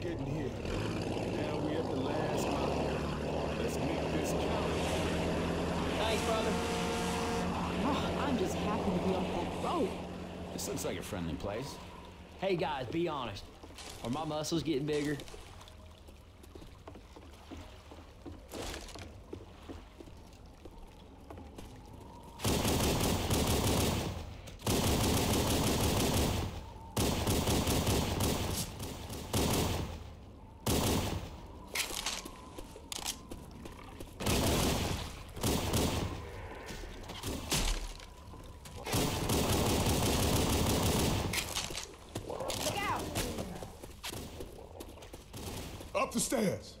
getting here. Now we at the last mile. Let's make this count. Thanks, brother. Oh, I'm just happy to be on that road. This looks like a friendly place. Hey guys, be honest. Are my muscles getting bigger? Up the.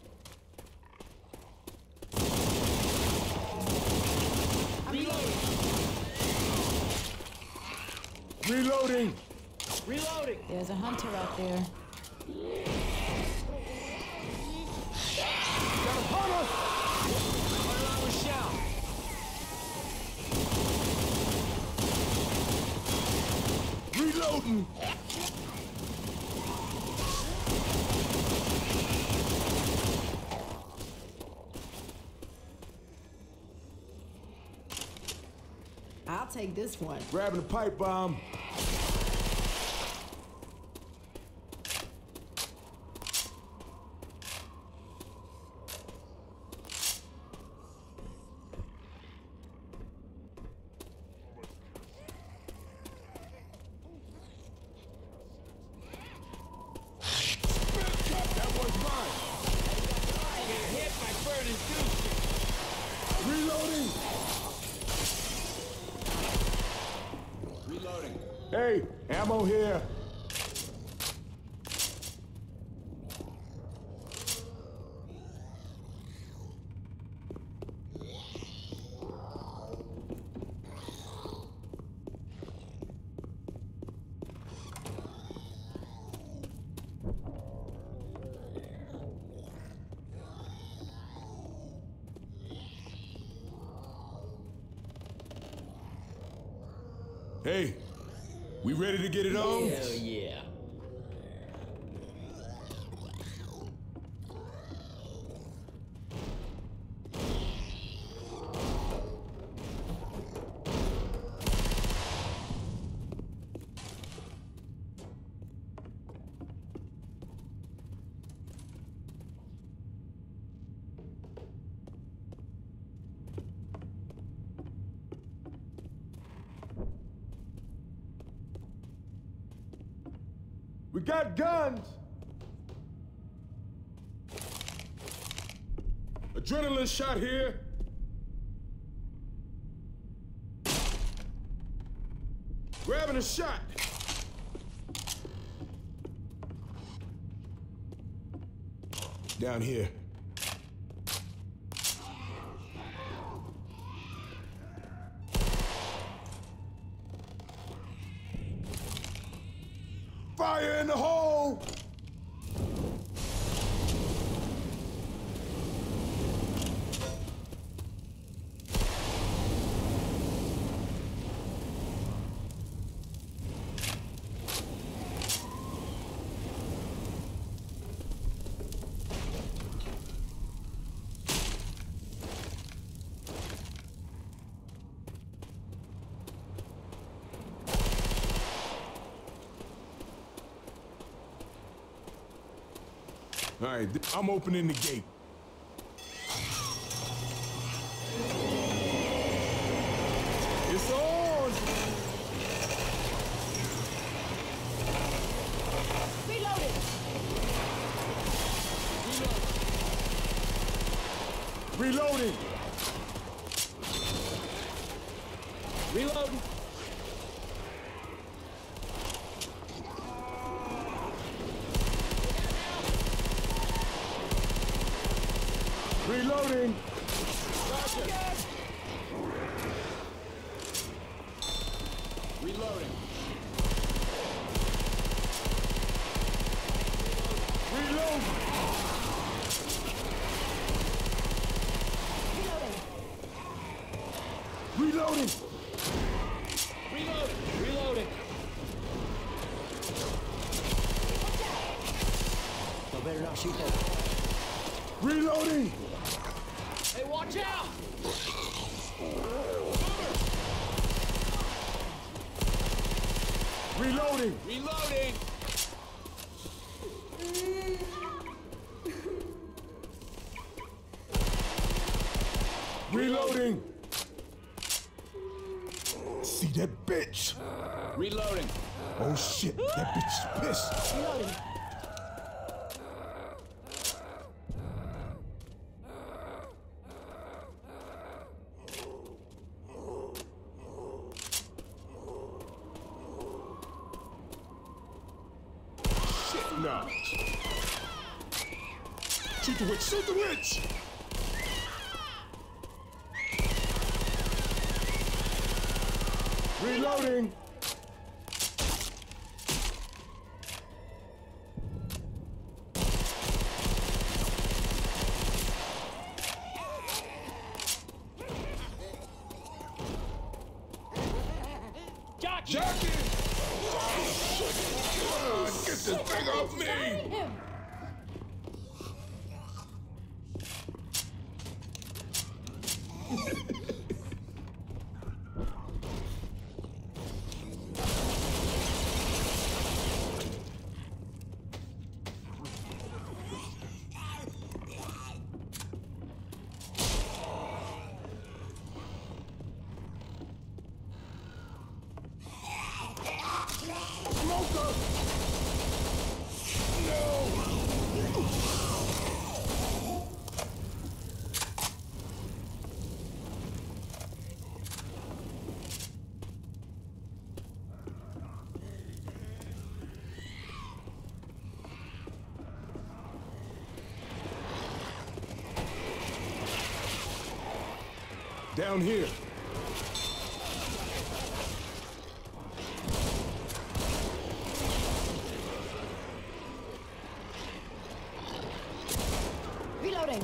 Reloading. Reloading! There's a hunter out there. Run around with shout. Reloading. I'll take this one. Grabbing a pipe bomb. That was mine. Get hit by burning goose. Reloading. Reloading. Hey, ammo here. Hey, we ready to get it on? Yeah. We got guns. Adrenaline shot here. Grabbing a shot. Down here. Fire in the hole! All right, I'm opening the gate. It's on! Reloaded! Reloading! Reloading. Reloading! Reloading. Reload! Reloading! Reloading. Reloading. not shoot that. Reloading! Hey, watch out! Reloading! Reloading! Reloading! See that bitch? Reloading! Oh shit, that bitch is pissed. Reloading. No. Shoot the witch, shoot the witch! Reloading! Jockey! Jackie! God, get this thing off me! Him. Smoker! No! Down here. Reloading.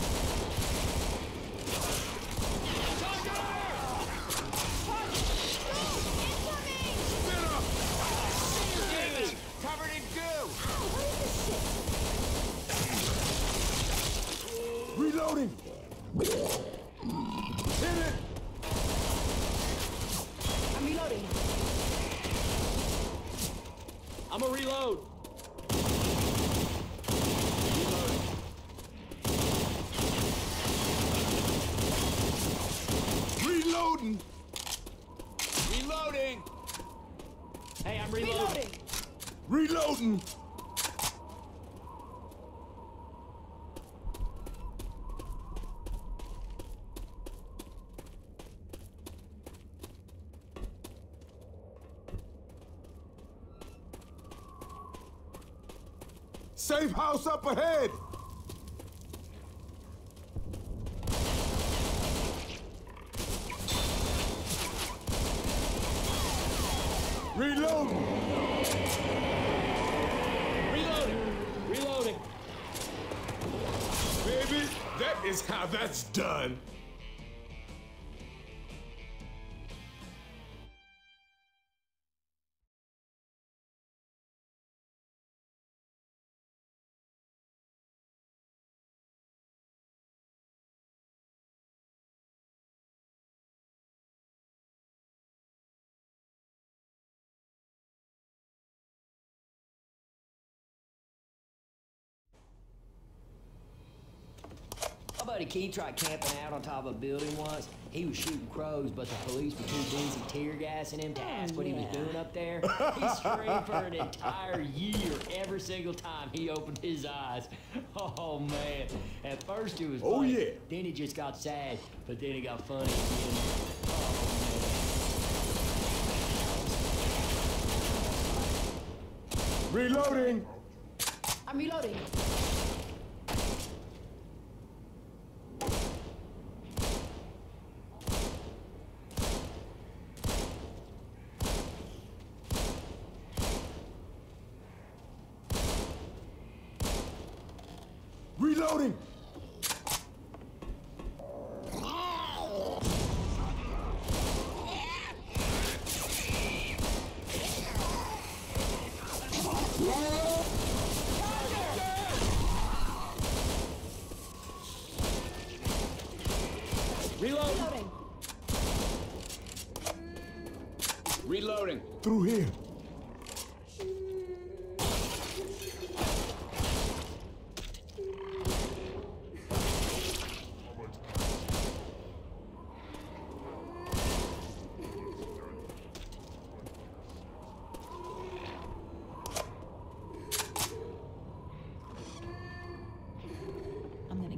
Covered in goo! Reloading! Hit it! I'm reloading. I'm a reload. Reloading! Reloading! Hey, I'm reloading. Reloading. Reloading! Safe house up ahead! Reloading! Reloading. Reloading. Baby, that is how that's done. My buddy Keith tried camping out on top of a building once. He was shooting crows, but the police were too busy tear gassing him to oh, ask what he was doing up there. He screamed for an entire year every single time he opened his eyes. Oh man! At first it was Oh, yeah. Then it just got sad, but then it got funny again. Oh Reloading! I'm reloading. Reloading! in. Through here. I'm gonna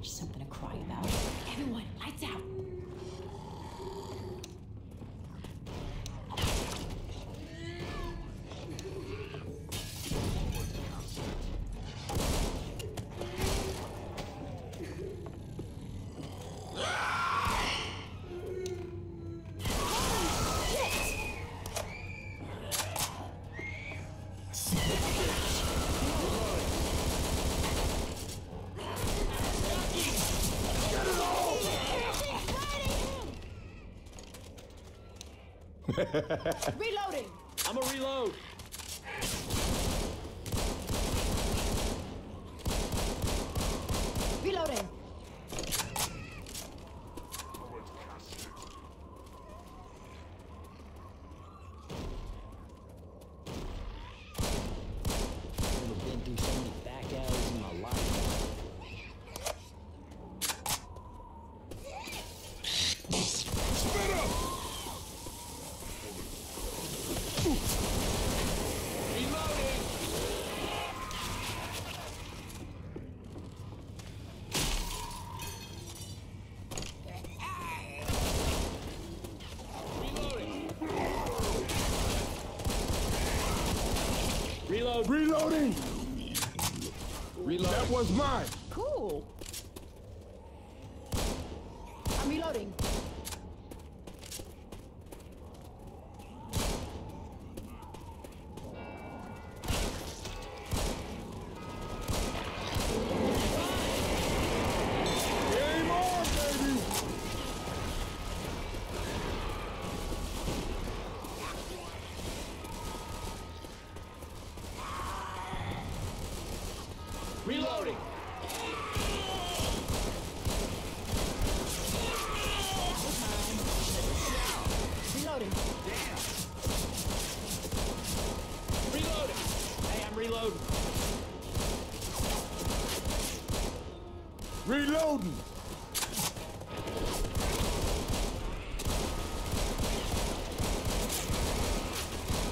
witch something to cry about. Reloading! I'm a reload. Reloading! Never been through so many back alleys in my life. Spit up! Reloading. Reloading. Reload. Reloading! Reloading. That was mine. Reloading! Reloading.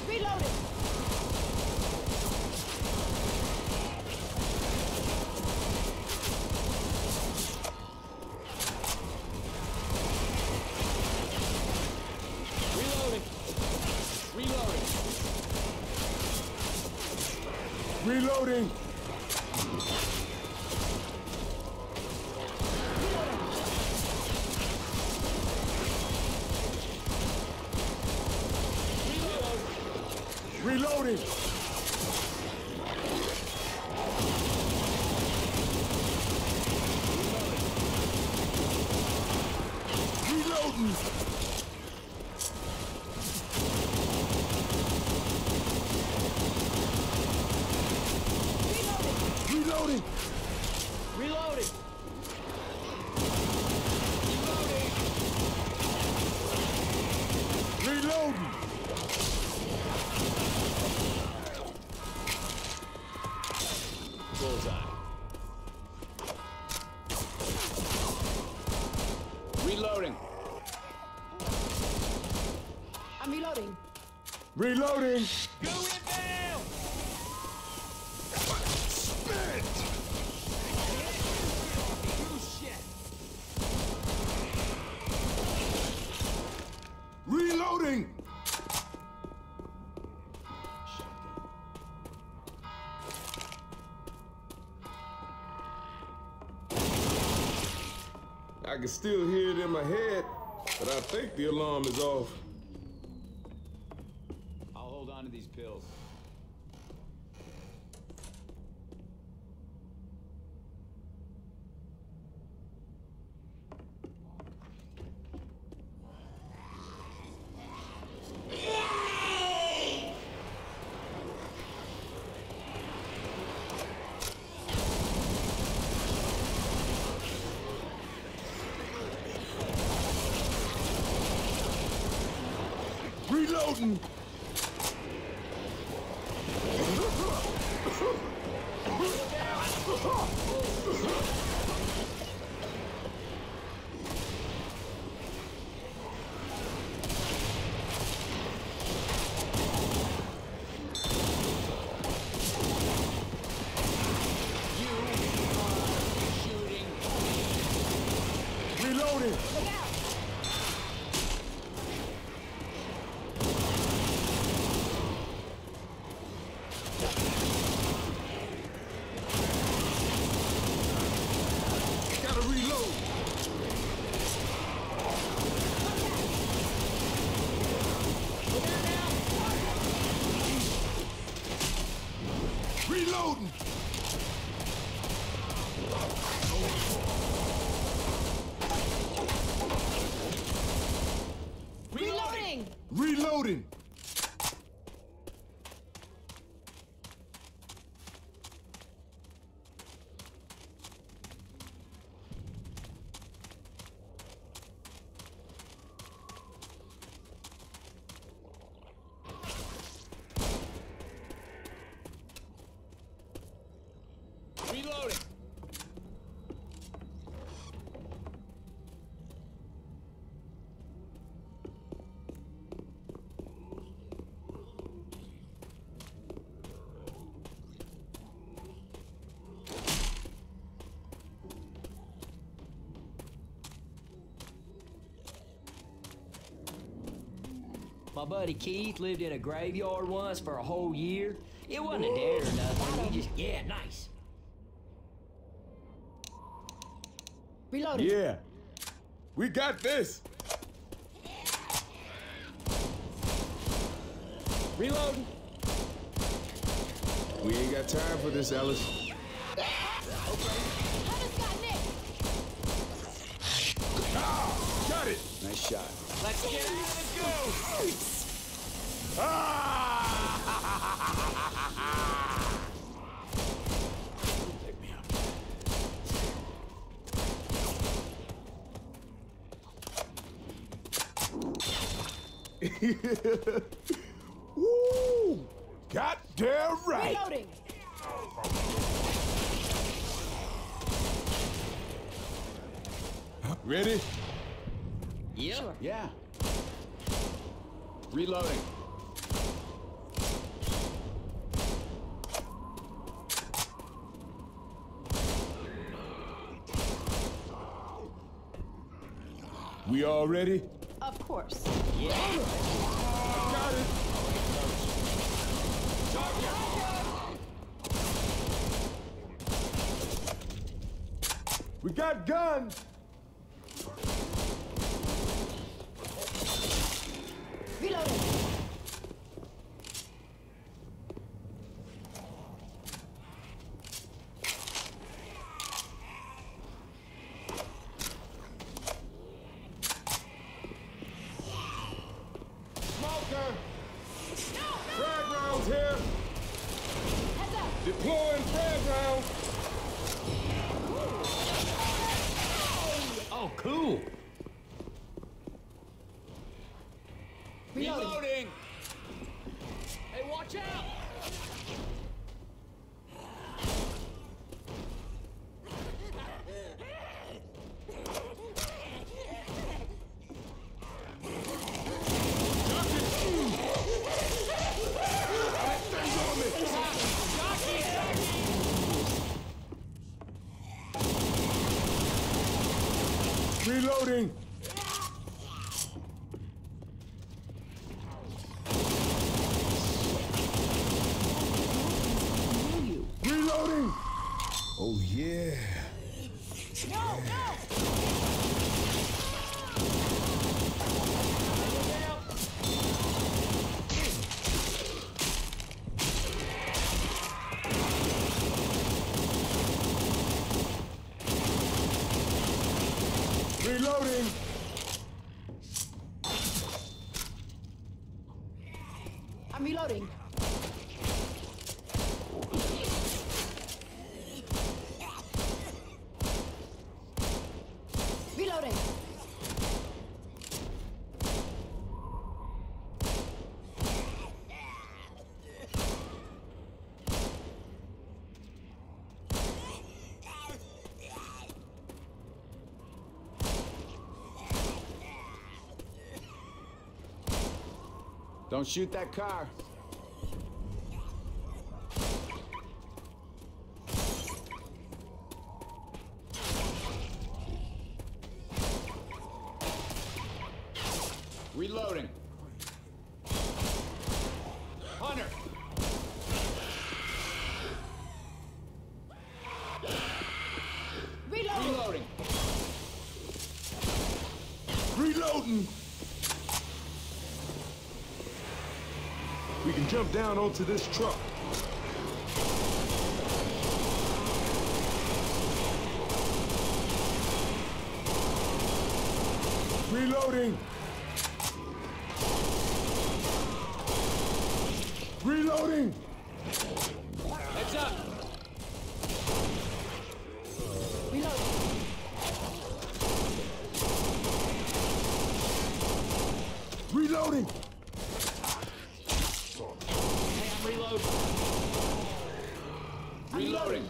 Reloading. Reloading. Reloading! Reloading! Reloading! Reloading! Reloading. Reloading! Bullseye. Reloading. I'm reloading. Reloading! Go inbound. Spit! Reloading! I can still hear it in my head, but I think the alarm is off. I'll hold on to these pills. Reloading! Reloading! Reloading! Reloading! Reloading. My buddy Keith lived in a graveyard once for a whole year. It wasn't a dare or nothing. He just, yeah, nice. Reloading! Yeah. We got this. Reloading. We ain't got time for this, Ellis. Ah, got it. Nice shot. Let's get out of go. Ah! Woo! Goddamn right. Reloading! Ready? Yep. Yeah. Reloading. We all ready? Of course. Got it. We got guns. Reloading! Smoker. Frag rounds here. Heads up! Deploying frag rounds. Oh, cool. Reloading! Reloading. Hey, watch out. Reloading. Reloading. Oh yeah. No, no! Reloading. I'm reloading. Reloading! Don't shoot that car. Reloading. Hunter. Reloading! Reloading. Reloading. We can jump down onto this truck. Reloading! Reloading! Heads up! Reload. Reloading! Hey, reloading.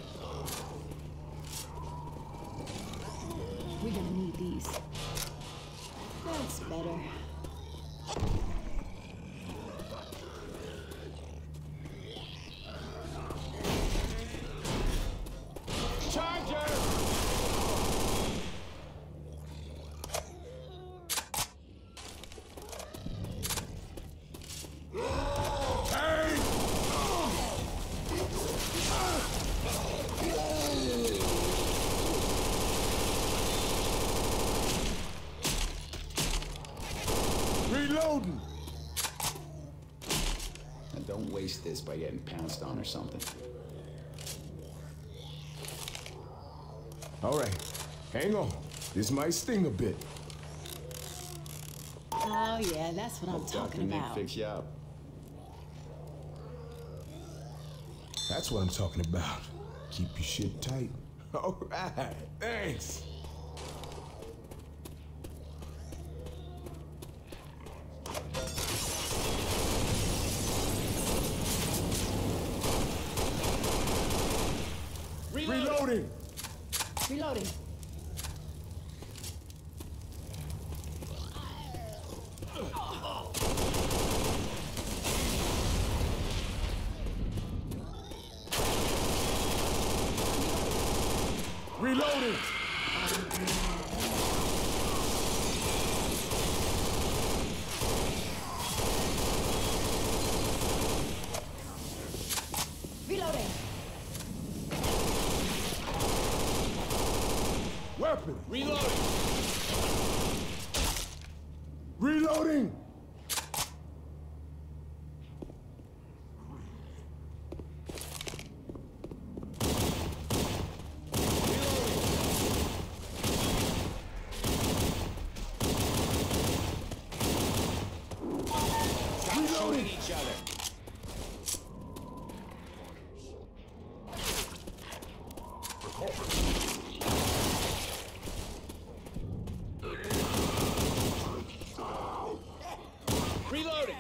By getting pounced on or something. All right, hang on. This might sting a bit. Oh yeah, that's what I'm Dr. talking Nick about. fix you up. That's what I'm talking about. Keep your shit tight. All right, thanks. Reloading! Reloading. Reloading! Reloading. Weapon! Reloading! Reloading! Stop shooting each other! Reloading!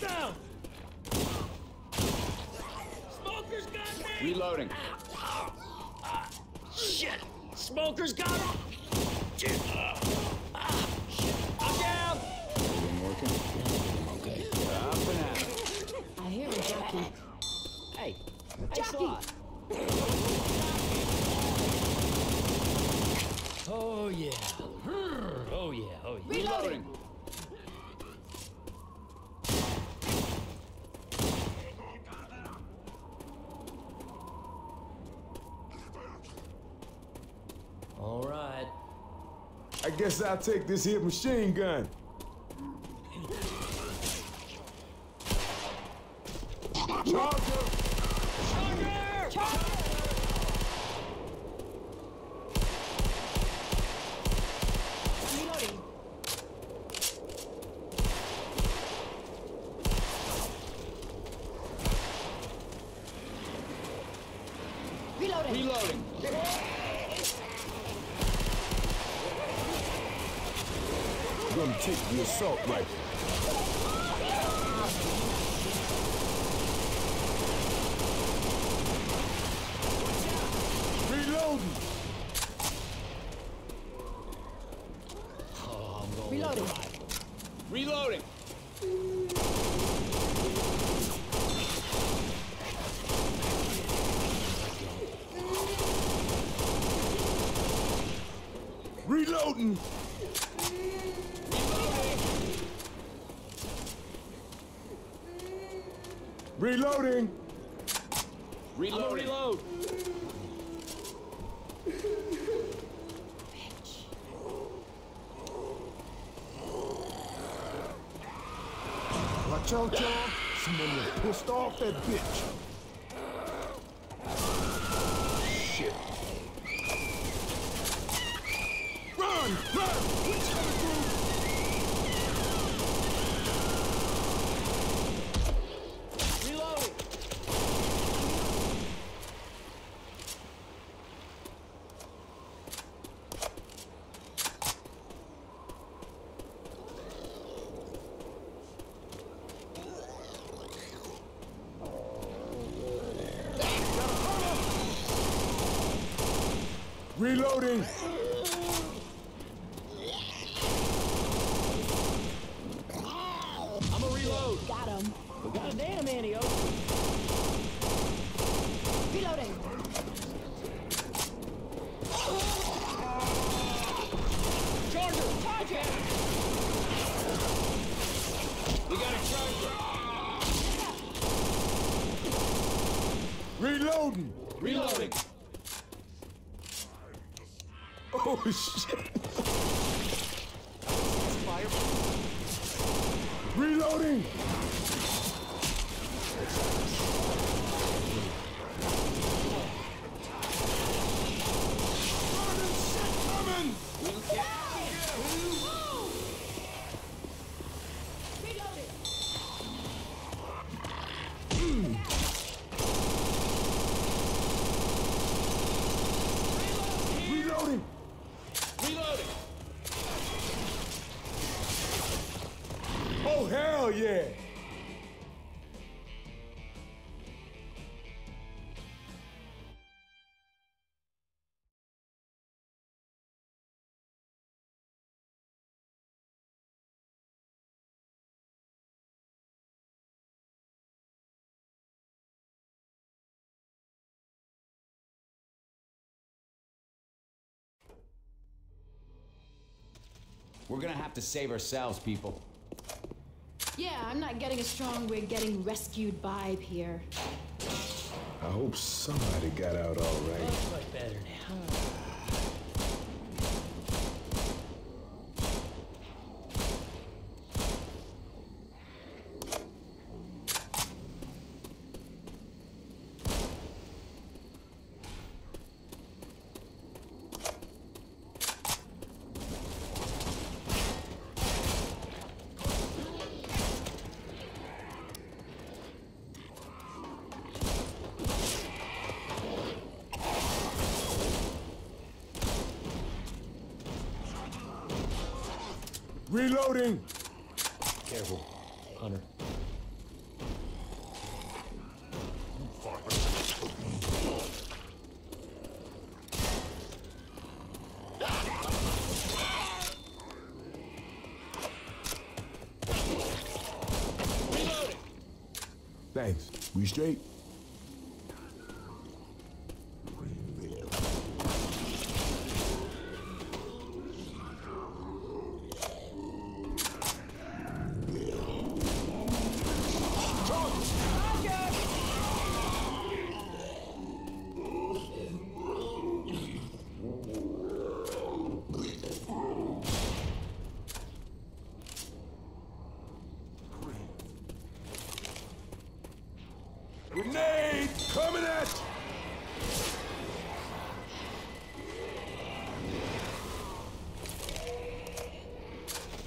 Down! Smoker's got me! Reloading! Shit! Smoker's got him! Shit! Ah, shit. I'm down! Everything working? Okay. Up and at. I hear a jockey. Hey, hey, Jockey. Slot. Oh yeah. Oh yeah. Oh yeah. Reloading! All right. I guess I'll take this here machine gun. Charger! Reloading. Reloading. Reloading! Gonna take the assault rifle. Reloading! Reloading. Reloading! Reloading! Reloading! Reloading! Reload. Out, y'all. Someone pissed off that bitch. We're gonna have to save ourselves, people. Yeah, I'm not getting a strong we're getting rescued vibe here. I hope somebody got out all right. Much better now. Reloading! Careful, Hunter. Thanks. We straight? Grenade coming at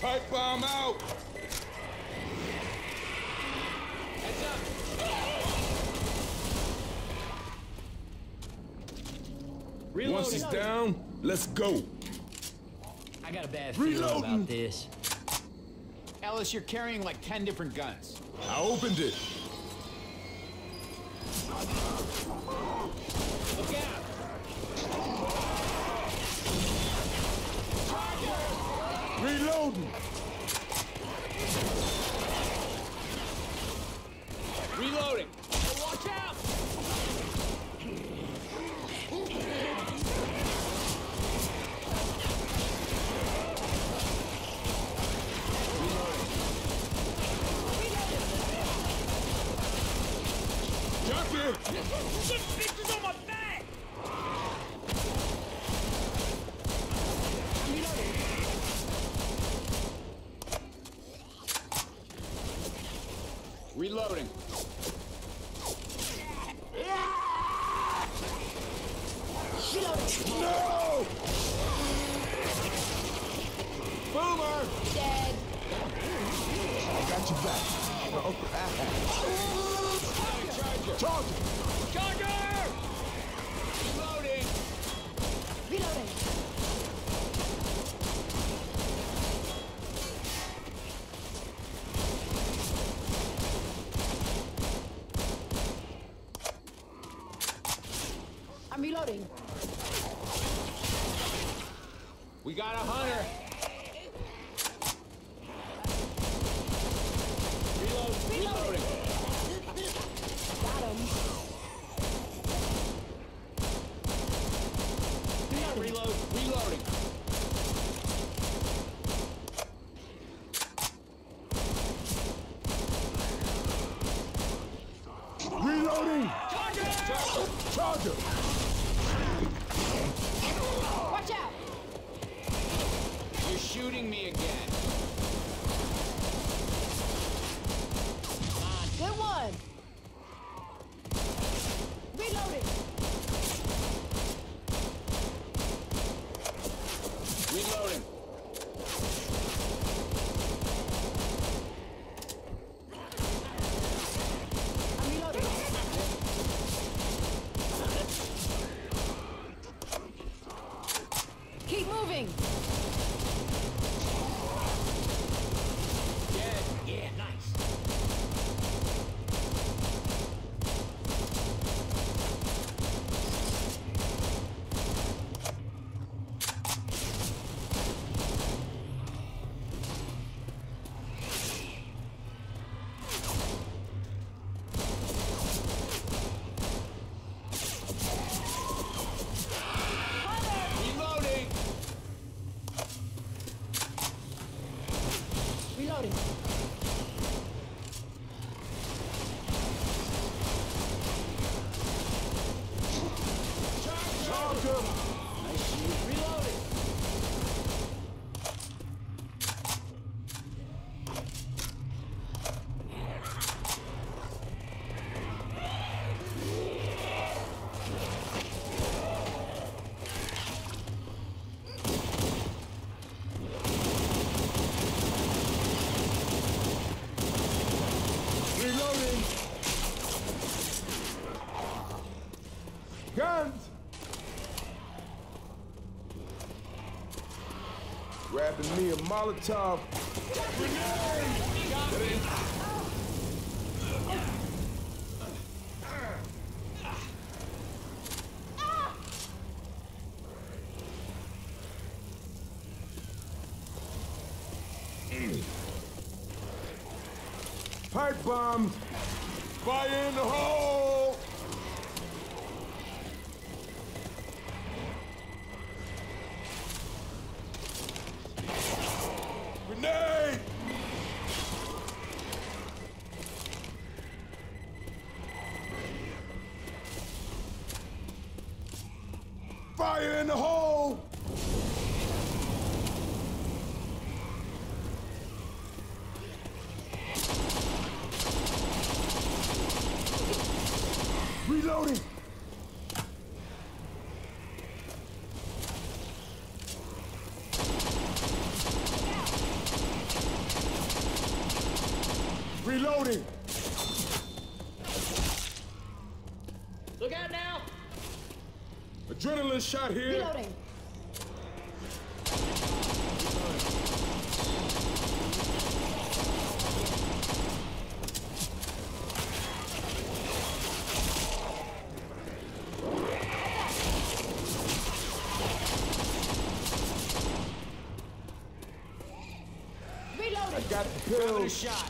Pipe bomb out! Heads up. Reloading. Once he's down, let's go. I got a bad feeling about this. Ellis, you're carrying like 10 different guns. I opened it. Look out. Reloading. Reloading. We got a hunter. Reload. Reloading. Got him. Reload. Reloading. Molotov fire in the hole! Another shot here. Reloading. Got pills. Another shot.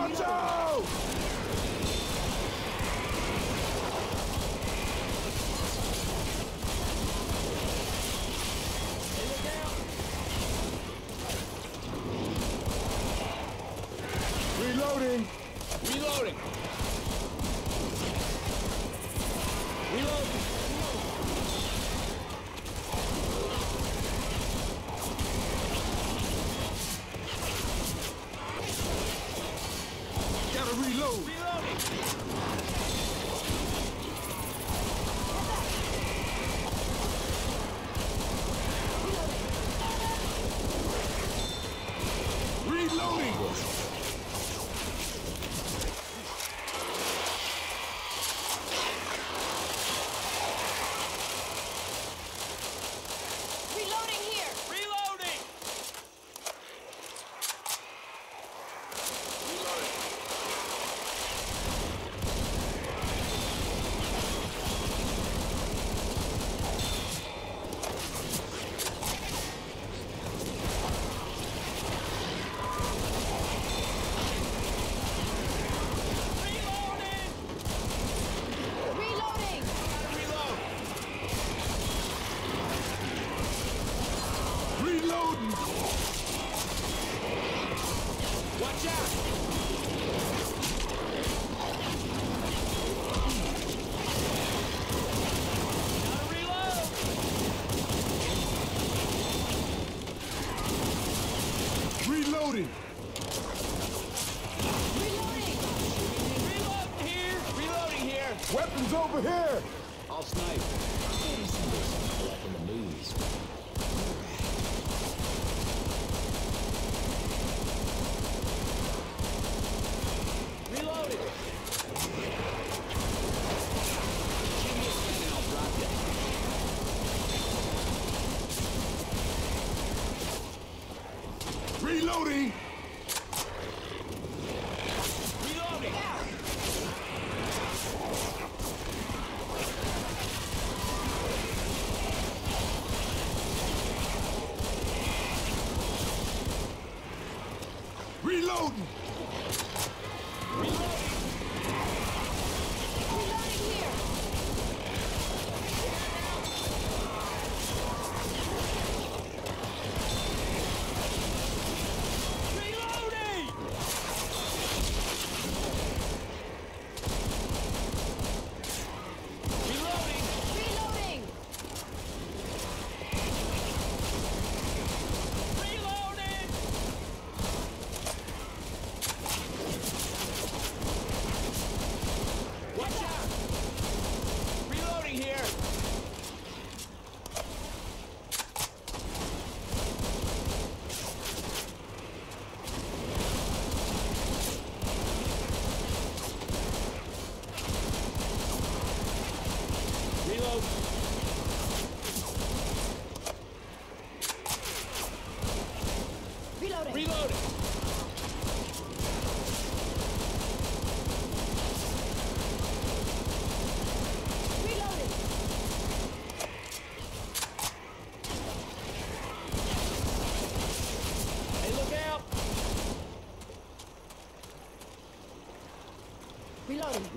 Watch out! Reloading! Reloading. Reload. Gotta reload! Reloading. Reloading! Reloading here. Reloading. Reloading. Reloading. Reload. Reloading! Watch out.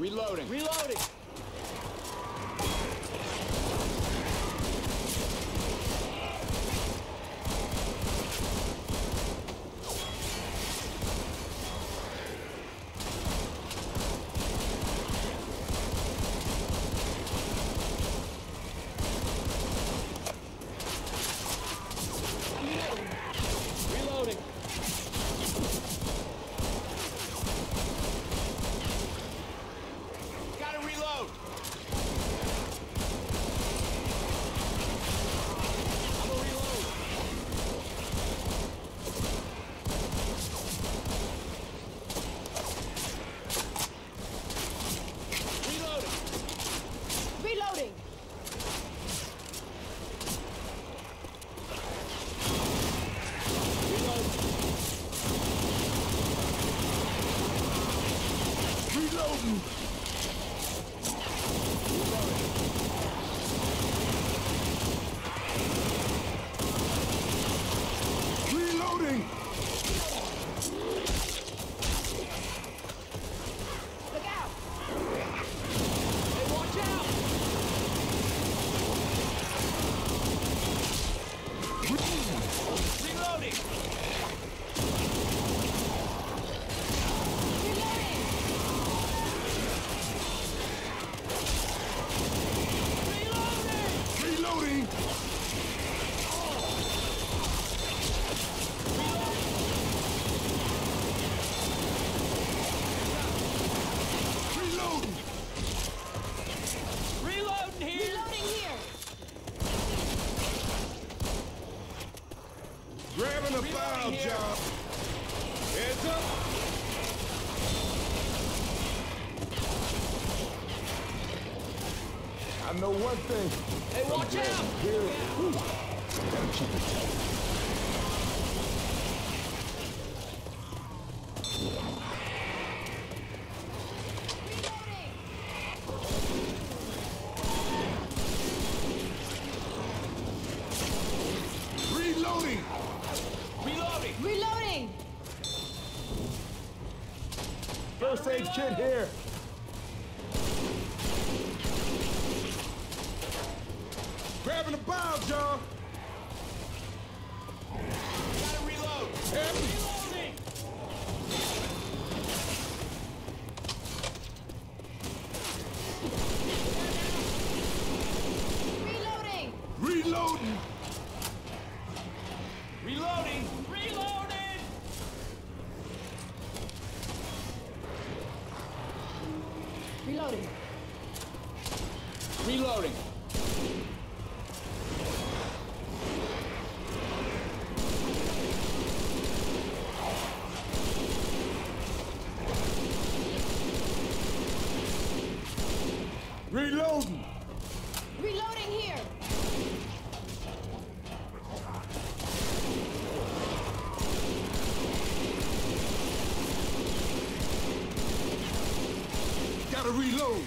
Reloading. Reloading. Heads up. I know one thing. Hey, watch out! Here. Gotta keep it tight. reload.